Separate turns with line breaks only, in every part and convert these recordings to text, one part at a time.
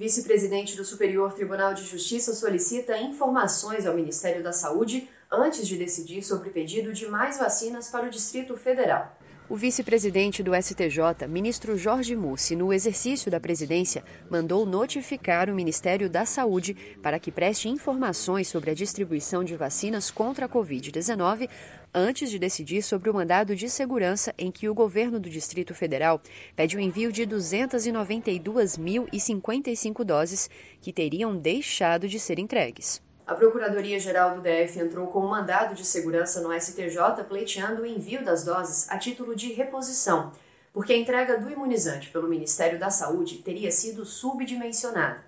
Vice-presidente do Superior Tribunal de Justiça solicita informações ao Ministério da Saúde antes de decidir sobre pedido de mais vacinas para o Distrito Federal. O vice-presidente do STJ, ministro Jorge Mussi, no exercício da presidência, mandou notificar o Ministério da Saúde para que preste informações sobre a distribuição de vacinas contra a Covid-19 antes de decidir sobre o mandado de segurança em que o governo do Distrito Federal pede o envio de 292.055 doses que teriam deixado de ser entregues. A Procuradoria-Geral do DF entrou com um mandado de segurança no STJ pleiteando o envio das doses a título de reposição, porque a entrega do imunizante pelo Ministério da Saúde teria sido subdimensionada.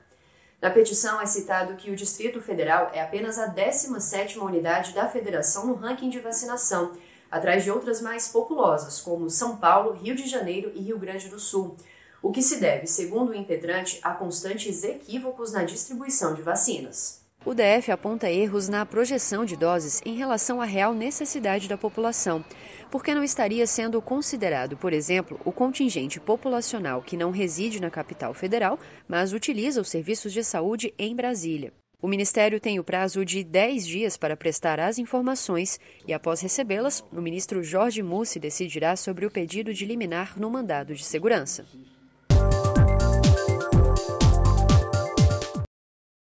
Na petição é citado que o Distrito Federal é apenas a 17ª unidade da federação no ranking de vacinação, atrás de outras mais populosas, como São Paulo, Rio de Janeiro e Rio Grande do Sul, o que se deve, segundo o impetrante, a constantes equívocos na distribuição de vacinas. O DF aponta erros na projeção de doses em relação à real necessidade da população, porque não estaria sendo considerado, por exemplo, o contingente populacional que não reside na capital federal, mas utiliza os serviços de saúde em Brasília. O Ministério tem o prazo de 10 dias para prestar as informações e, após recebê-las, o ministro Jorge Mussi decidirá sobre o pedido de liminar no mandado de segurança.